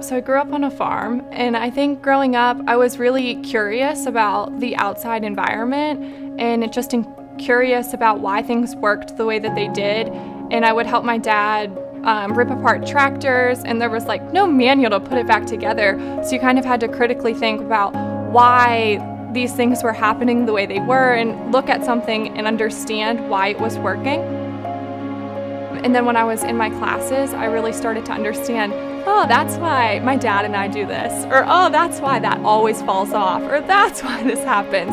So I grew up on a farm, and I think growing up, I was really curious about the outside environment and just curious about why things worked the way that they did. And I would help my dad um, rip apart tractors, and there was like no manual to put it back together. So you kind of had to critically think about why these things were happening the way they were and look at something and understand why it was working. And then when I was in my classes, I really started to understand oh, that's why my dad and I do this, or oh, that's why that always falls off, or that's why this happens.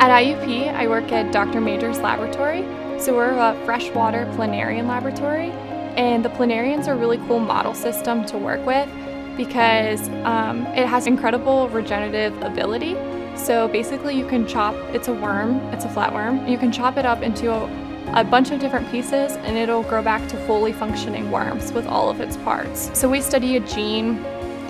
At IUP, I work at Dr. Major's laboratory. So we're a freshwater planarian laboratory, and the planarians are a really cool model system to work with because um, it has incredible regenerative ability. So basically you can chop, it's a worm, it's a flatworm, you can chop it up into a, a bunch of different pieces and it'll grow back to fully functioning worms with all of its parts. So we study a gene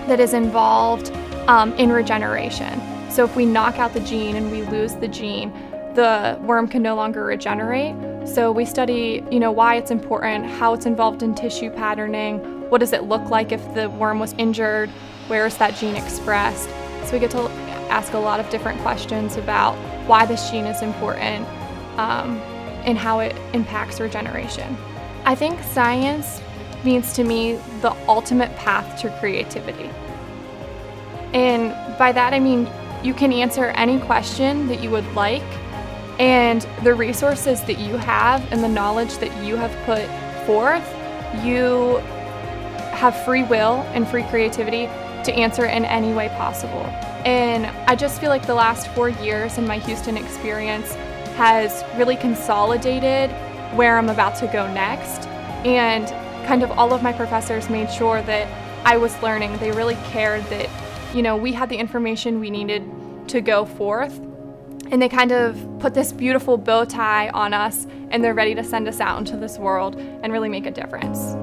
that is involved um, in regeneration. So if we knock out the gene and we lose the gene, the worm can no longer regenerate. So we study, you know, why it's important, how it's involved in tissue patterning, what does it look like if the worm was injured, where is that gene expressed. So we get to ask a lot of different questions about why this gene is important, um, and how it impacts regeneration. I think science means to me the ultimate path to creativity. And by that I mean you can answer any question that you would like, and the resources that you have and the knowledge that you have put forth, you have free will and free creativity to answer in any way possible. And I just feel like the last four years in my Houston experience has really consolidated where I'm about to go next. And kind of all of my professors made sure that I was learning. They really cared that, you know, we had the information we needed to go forth. And they kind of put this beautiful bow tie on us and they're ready to send us out into this world and really make a difference.